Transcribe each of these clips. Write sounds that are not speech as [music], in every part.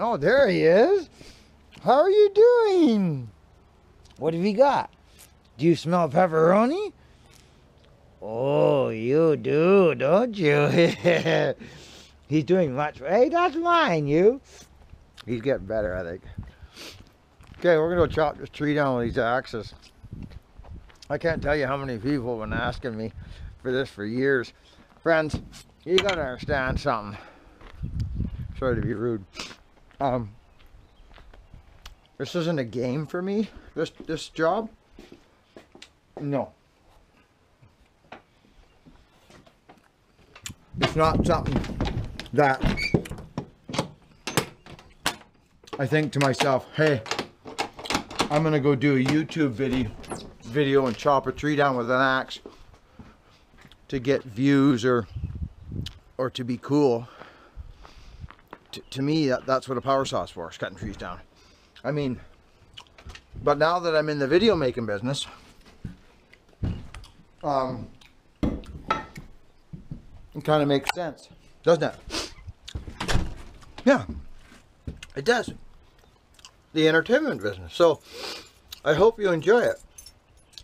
Oh, there he is. How are you doing? What have you got? Do you smell pepperoni? Oh, you do, don't you? [laughs] He's doing much. Hey, that's mine, you. He's getting better, I think. Okay, we're gonna go chop this tree down with these axes. I can't tell you how many people have been asking me for this for years. Friends, you gotta understand something. Sorry to be rude. Um, this isn't a game for me. This this job. No. It's not something that I think to myself, hey, I'm gonna go do a YouTube video video and chop a tree down with an axe to get views or or to be cool. To, me, that, that's what a power saw's for, is cutting trees down. I mean, but now that I'm in the video making business, um, it kind of makes sense, doesn't it? Yeah, it does. The entertainment business. So, I hope you enjoy it.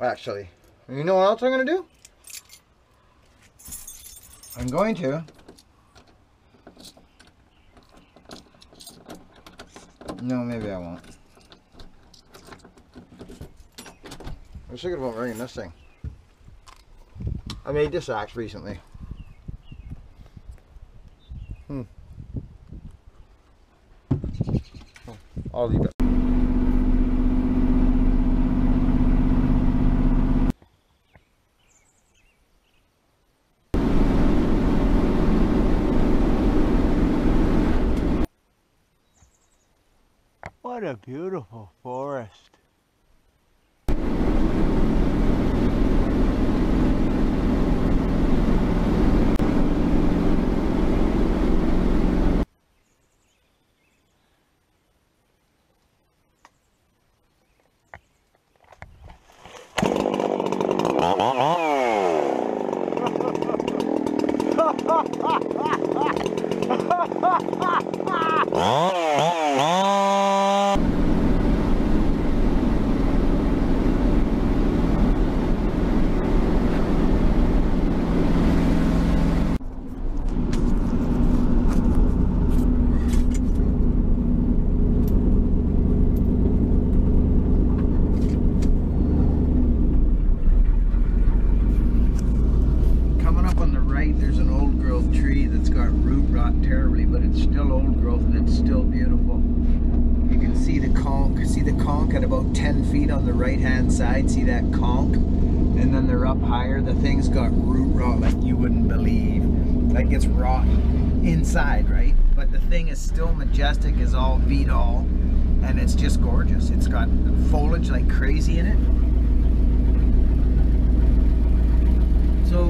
Actually, you know what else I'm going to do? I'm going to No, maybe I won't. I was thinking about bringing this thing. I made this axe recently. Hmm. Oh, I'll leave it. What a beautiful forest. Coming up on the right, there's an old growth tree that's got root rot terribly, but it's still old growth and it's still beautiful. You can see the conch, see the conch at about 10 feet on the right hand side, see that conch? And then they're up higher, the thing's got root rot like you wouldn't believe. Like it's rotten inside, right? But the thing is still majestic as all beat all, and it's just gorgeous. It's got foliage like crazy in it. So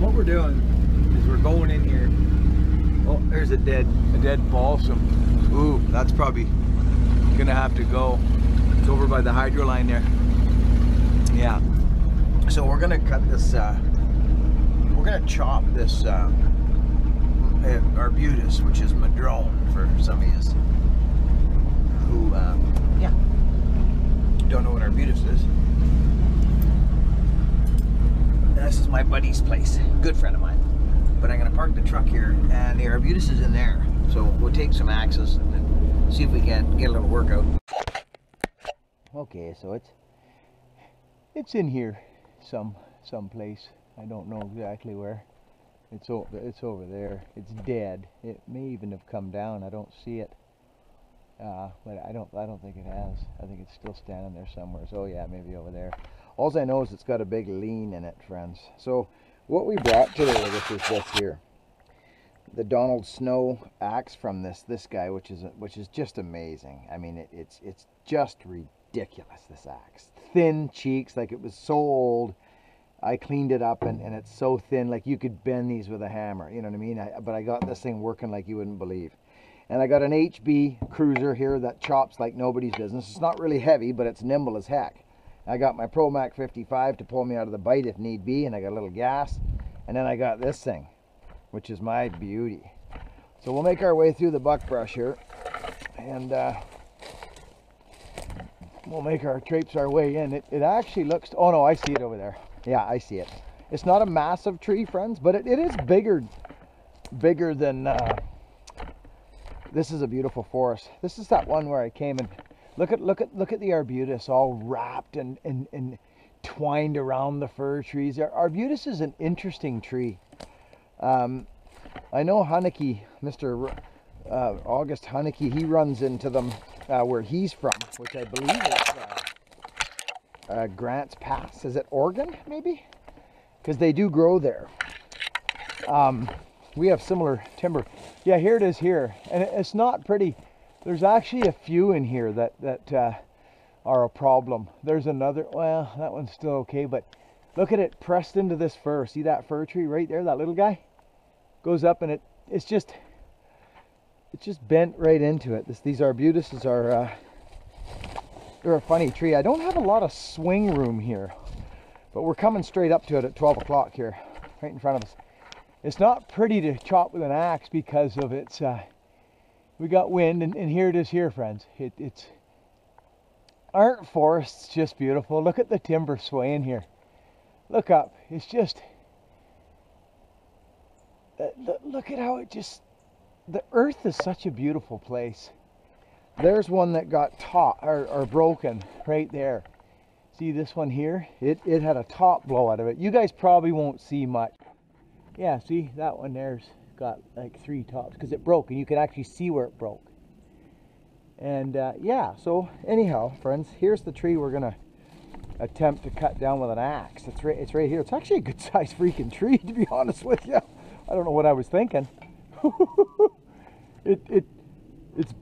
what we're doing is we're going in here. Oh, there's a dead, a dead balsam. Ooh, that's probably gonna have to go. It's over by the hydro line there. Yeah. So we're gonna cut this. Uh, we're gonna chop this uh, uh, arbutus, which is madrone for some of you who, uh, yeah, don't know what arbutus is. This is my buddy's place, good friend of mine. But I'm gonna park the truck here, and the arbutus is in there. So we'll take some axes and see if we can get a little workout. Okay, so it's It's in here some someplace. I don't know exactly where. It's over it's over there. It's dead. It may even have come down. I don't see it. Uh, but I don't I don't think it has. I think it's still standing there somewhere. So yeah, maybe over there. All I know is it's got a big lean in it, friends. so what we brought today us is this here. The Donald Snow axe from this this guy, which is which is just amazing. I mean, it, it's it's just ridiculous. This axe, thin cheeks, like it was so old. I cleaned it up and, and it's so thin, like you could bend these with a hammer. You know what I mean? I, but I got this thing working like you wouldn't believe. And I got an HB cruiser here that chops like nobody's business. It's not really heavy, but it's nimble as heck. I got my ProMac 55 to pull me out of the bite if need be, and I got a little gas. And then I got this thing, which is my beauty. So we'll make our way through the buckbrush here. and uh, we'll make our traipse our way in. It, it actually looks, oh no, I see it over there. Yeah, I see it. It's not a massive tree, friends, but it, it is bigger, bigger than, uh, this is a beautiful forest. This is that one where I came and look at, look at, look at the arbutus all wrapped and, and, and twined around the fir trees. Arbutus is an interesting tree. Um, I know Haneke, Mr. Uh, August Haneke, he runs into them uh, where he's from, which I believe is uh, uh Grants Pass. Is it Oregon, maybe? Because they do grow there. Um, we have similar timber. Yeah, here it is here, and it's not pretty. There's actually a few in here that that uh, are a problem. There's another. Well, that one's still okay, but look at it pressed into this fir. See that fir tree right there? That little guy goes up, and it it's just it's just bent right into it. This, these arbutuses are uh, they're a funny tree. I don't have a lot of swing room here, but we're coming straight up to it at 12 o'clock here, right in front of us. It's not pretty to chop with an axe because of its. Uh, we got wind, and, and, here it is here, friends. It, it's aren't forests just beautiful? Look at the timber swaying here. Look up. It's just. Look at how it just the earth is such a beautiful place. There's one that got top or, or broken right there. See this one here? It, it had a top blow out of it. You guys probably won't see much. Yeah, see that one there's got like three tops because it broke and you can actually see where it broke. And uh, yeah, so anyhow, friends, here's the tree we're gonna attempt to cut down with an axe. It's right, it's right here. It's actually a good [laughs] sized freaking tree, to be honest with you. I don't know what I was thinking. [laughs] it, it, it's,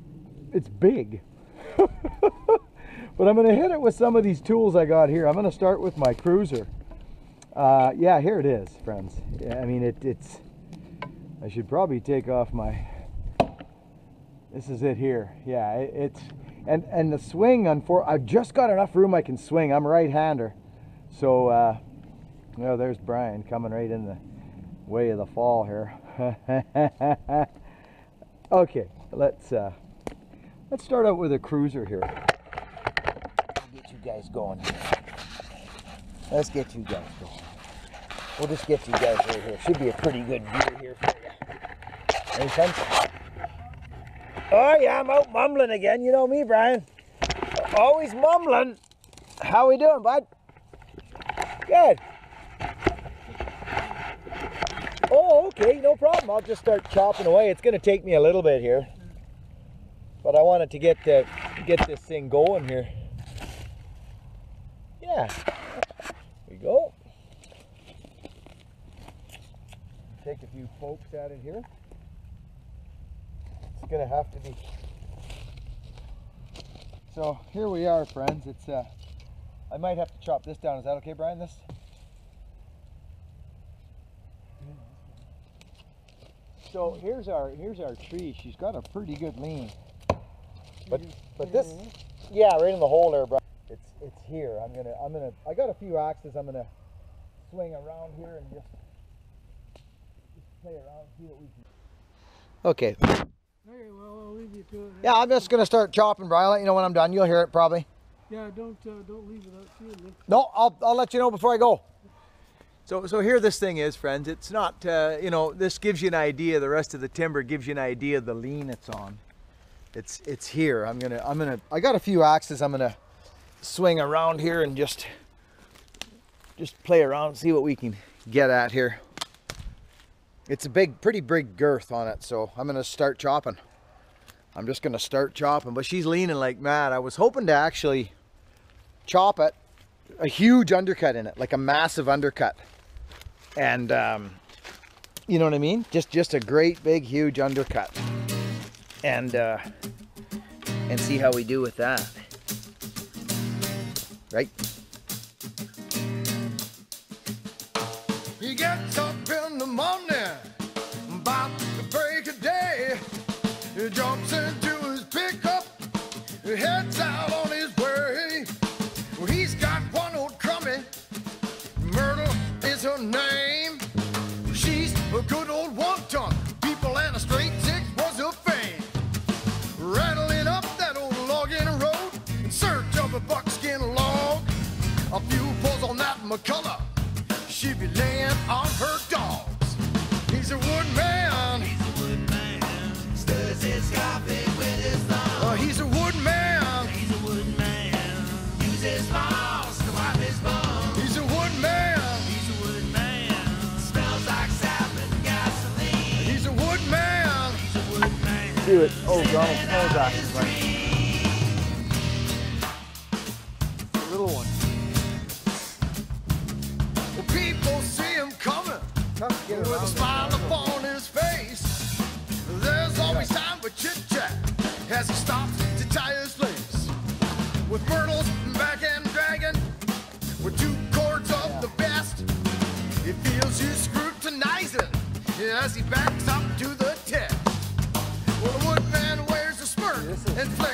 it's big. [laughs] but I'm to hit it with some of these tools I got here. I'm to start with my cruiser. Uh, yeah, here it is, friends. I mean, it, it's, I should probably take off my, this is it here. Yeah, it, it's, and, and the swing, unfor I've just got enough room I can swing. I'm right-hander. So, uh, there's Brian coming right in the way of the fall here. [laughs] okay, let's uh, let's start out with a cruiser here. Get you guys going. Let's get you guys going. We'll just get you guys right here. Should be a pretty good view here for you. Any sense? Oh yeah, I'm out mumbling again. You know me, Brian. Always mumbling. How we doing, bud? Good. Oh, okay, no problem. I'll just start chopping away. It's going to take me a little bit here. But I wanted to get the, get this thing going here. Yeah. There we go. Take a few pokes at it here. To have to be. So here we are, friends. It's uh, I might have to chop this down. Is that okay, Brian? This So here's our here's our tree. She's got a pretty good lean. But but this yeah, right in the hole there, bro. It's it's here. I'm gonna I'm gonna I got a few axes. I'm gonna swing around here and just just play around, see what we can. Okay. Okay, well I'll leave you to it. Yeah, I'm just gonna start chopping, Brian. I'll let you know when I'm done. You'll hear it probably. Yeah, don't uh, don't leave without seeing me. No, I'll I'll let you know before I go. So, so here this thing is, friends. It's not, uh, you know, this gives you an idea. The rest of the timber gives you an idea of the lean it's on. It's, it's here. I'm gonna, I'm gonna. I got a few axes. I'm gonna swing around here and just, just play around, and see what we can get at here. It's a big, pretty big girth on it, so I'm gonna start chopping. I'm just gonna start chopping, but she's leaning like mad. I was hoping to actually chop it, a huge undercut in it, like a massive undercut and um, you know what I mean? Just just a great big huge undercut, and uh, and see how we do with that, right? McCulloch, she'd be laying on her dogs. He's a woodman. He's a woodman. Stirs his coffee with his thumb. Uh, he's a woodman. He's a woodman. Uses logs to wipe his bum. He's a woodman. He's a woodman. Smells like sap and gasoline. He's a woodman. He's a woodman. Do it. Oh, Donald Smozak is right. With a smile upon his face. There's always time for chit chat as he stops to tie his lace. With Myrtle's back and dragon, with two cords of the best, he feels you scrutinizing as he backs up to the test. Well, the woodman wears a smirk and flicks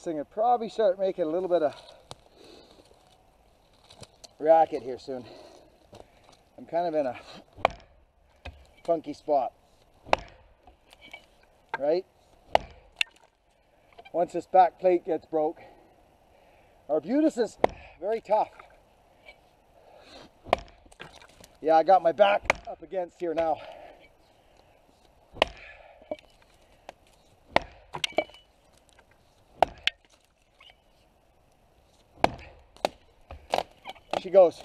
This thing would probably start making a little bit of racket here soon. I'm kind of in a funky spot. Right? once this back plate gets broke. Arbutus is very tough. Yeah, I got my back up against here now. She goes.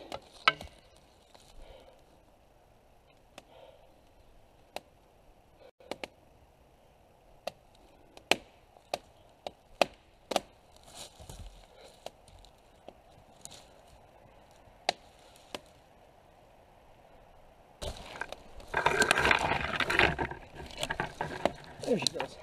There she goes.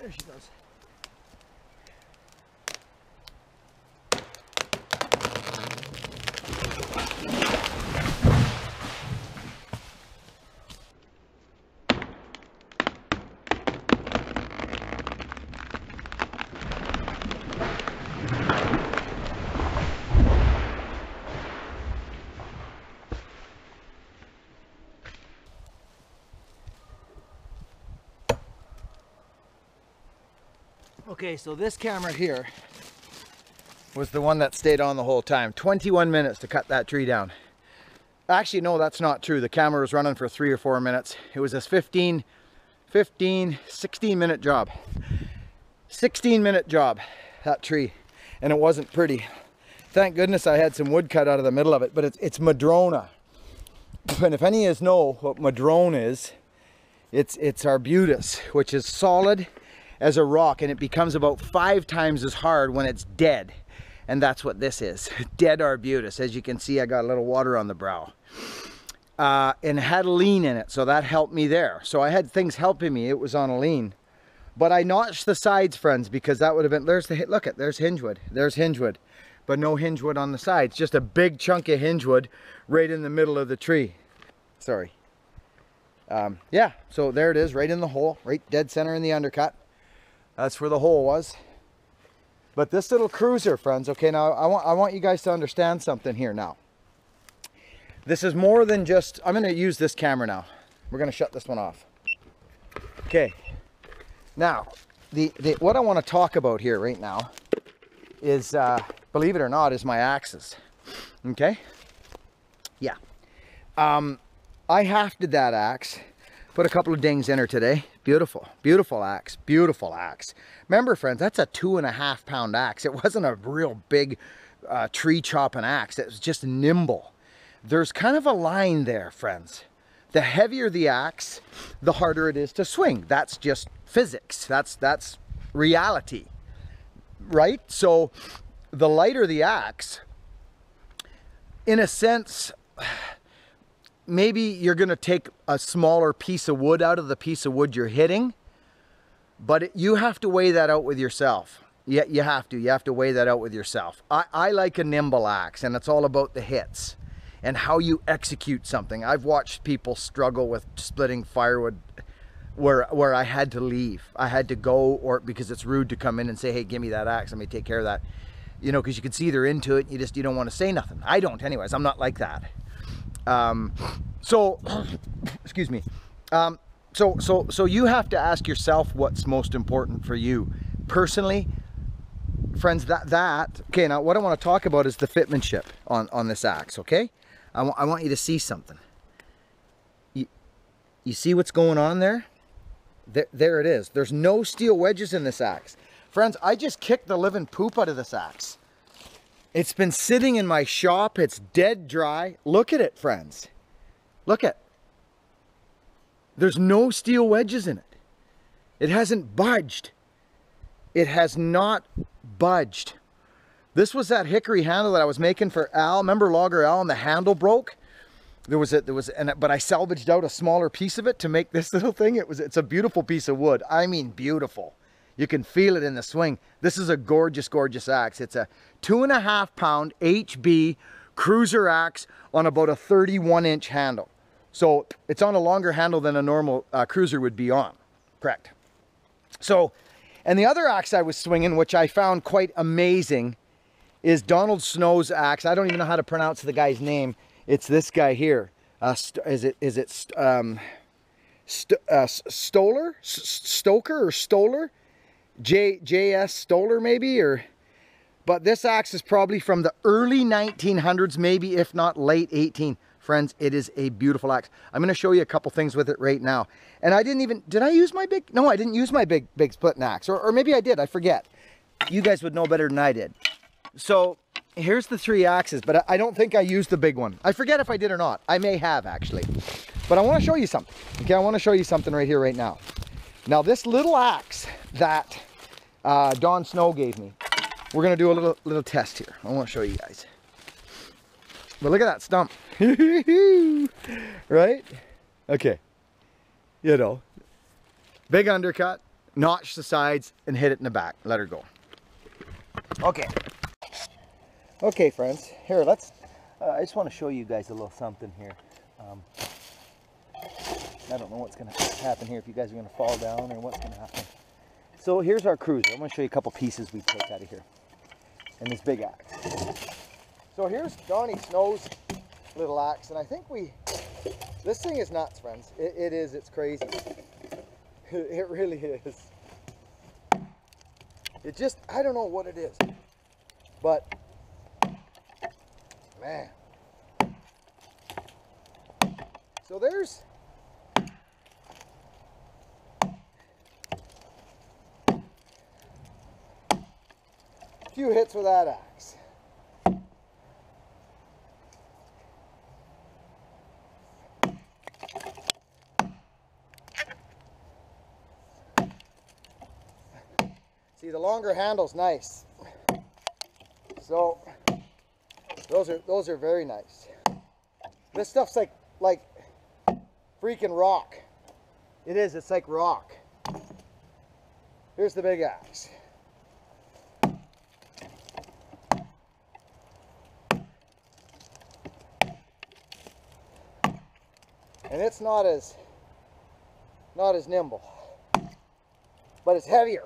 There she goes. Okay, so this camera here was the one that stayed on the whole time. 21 minutes to cut that tree down. Actually, no, that's not true. The camera was running for three or four minutes. It was this 15, 15, 16 minute job. 16 minute job. that tree, and it wasn't pretty. Thank goodness I had some wood cut out of the middle of it, but it's, it's madrona. And if any of you know what madrone is, it's, it's arbutus, which is solid as a rock, and it becomes about five times as hard when it's dead. And that's what this is, [laughs] dead arbutus. As you can see, I got a little water on the brow. Uh, and had a lean in it, so that helped me there. So I had things helping me, it was on a lean. But I notched the sides, friends, because that would have been, there's the, look at, there's hingewood, there's hingewood. But no hingewood on the sides, just a big chunk of hingewood right in the middle of the tree. Sorry. Um, yeah, so there it is, right in the hole, right dead center in the undercut. That's where the hole was. But this little cruiser, friends, okay, now I want, I want you guys to understand something here now. This is more than just, I'm gonna use this camera now. We're gonna shut this one off. Okay, now, the, the what I wanna talk about here right now is, uh, believe it or not, is my axes, okay? Yeah. Um, I hafted that axe, put a couple of dings in her today. Beautiful, beautiful axe, beautiful axe. Remember friends, that's a two and a half pound axe. It wasn't a real big uh, tree chopping axe. It was just nimble. There's kind of a line there, friends. The heavier the axe, the harder it is to swing. That's just physics. That's, that's reality, right? So the lighter the axe, in a sense, maybe you're going to take a smaller piece of wood out of the piece of wood you're hitting, but it, you have to weigh that out with yourself. Yeah, you have to. You have to weigh that out with yourself. I, I like a nimble axe, and it's all about the hits and how you execute something. I've watched people struggle with splitting firewood where where I had to leave. I had to go or because it's rude to come in and say, "Hey, give me that axe. Let me take care of that." You know, because you can see they're into it. You just you don't want to say nothing. I don't, anyways. I'm not like that. Um, so, [coughs] excuse me. Um, so so so you have to ask yourself what's most important for you. Personally friends that that okay now what i want to talk about is the fitmanship on on this axe okay? I, I want you to see something. You you see what's going on there? there there it is. There's no steel wedges in this axe. Friends i just kicked the living poop out of this axe it's been sitting in my shop it's dead dry look at it friends look at there's no steel wedges in it it hasn't budged it has not budged. This was that hickory handle that I was making for Al. Remember Logger Al and the handle broke? There was a, there was, and but I salvaged out a smaller piece of it to make this [laughs] little thing. It was, it's a beautiful piece of wood. I mean, beautiful. You can feel it in the swing. This is a gorgeous, gorgeous axe. It's a two and a half pound HB cruiser axe on about a 31 inch handle. So it's on a longer handle than a normal uh, cruiser would be on. Correct. So and the other axe I was swinging, which I found quite amazing, is Donald Snow's axe. I don't even know how to pronounce the guy's name. It's this guy here. Uh, is it is it um, st uh, Stoller, S Stoker or Stoller, J J S Stoller maybe or. But this axe is probably from the early 1900s, maybe if not late 18. Friends, it is a beautiful axe. I'm going to show you a couple things with it right now. And I didn't even, did I use my big, no, I didn't use my big, big splitting axe. Or, or maybe I did, I forget. You guys would know better than I did. So here's the three axes, but I don't think I used the big one. I forget if I did or not. I may have actually. But I want to show you something. Okay, I want to show you something right here, right now. Now this little axe that uh, Don Snow gave me, we're to do a little, little test here. I want to show you guys. But look at that stump. [laughs] right? Okay. You know, big undercut, notch the sides, and hit it in the back. Let her go. Okay. Okay, friends. Here, let's, uh, I just want to show you guys a little something here. Um, I don't know what's going to happen here, if you guys are going to fall down or what's going to happen. So here's our cruiser. I'm going to show you a couple pieces we took out of here. And this big axe. So here's Donnie Snow's little axe, and I think we, this thing is nuts, friends. It, it is, it's crazy. [laughs] It really is. It just, I don't know what it is, but man. So there's, few hits with that axe. See, the longer handle's nice. So, those are those are very nice. This stuff's like like freaking rock. It is. It's like rock. Here's the big axe. And it's not as not as nimble. But it's heavier.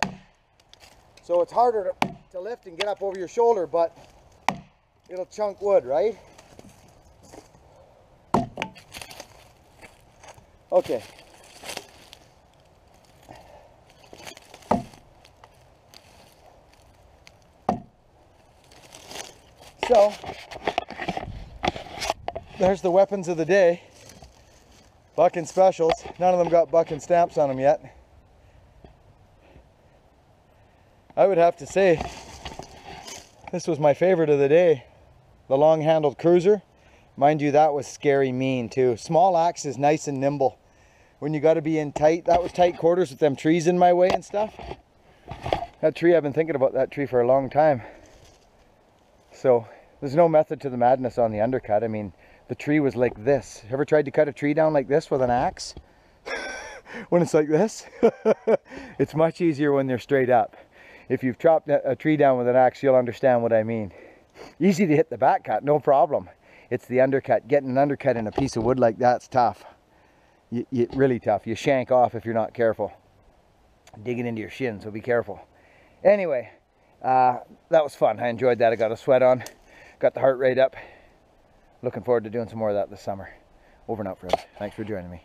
So it's harder to, to lift and get up over your shoulder, but it'll chunk wood, right? Okay. So, there's the weapons of the day. Bucking specials. None of them got bucking stamps on them yet. I would have to say this was my favorite of the day. The long handled cruiser. Mind you, that was scary mean too. Small axe is nice and nimble. When you got to be in tight, that was tight quarters with them trees in my way and stuff. That tree, I've been thinking about that tree for a long time. So there's no method to the madness on the undercut. I mean, the tree was like this. Ever tried to cut a tree down like this with an axe? [laughs] when it's like this? [laughs] it's much easier when they're straight up. If you've chopped a tree down with an axe, you'll understand what I mean. Easy to hit the back cut, no problem. It's the undercut. Getting an undercut in a piece of wood like that's tough. You, you, really tough. You shank off if you're not careful. Digging into your shin, so be careful. Anyway, uh, that was fun. I enjoyed that. I got a sweat on, got the heart rate up. Looking forward to doing some more of that this summer. Over and out, friends. Thanks for joining me.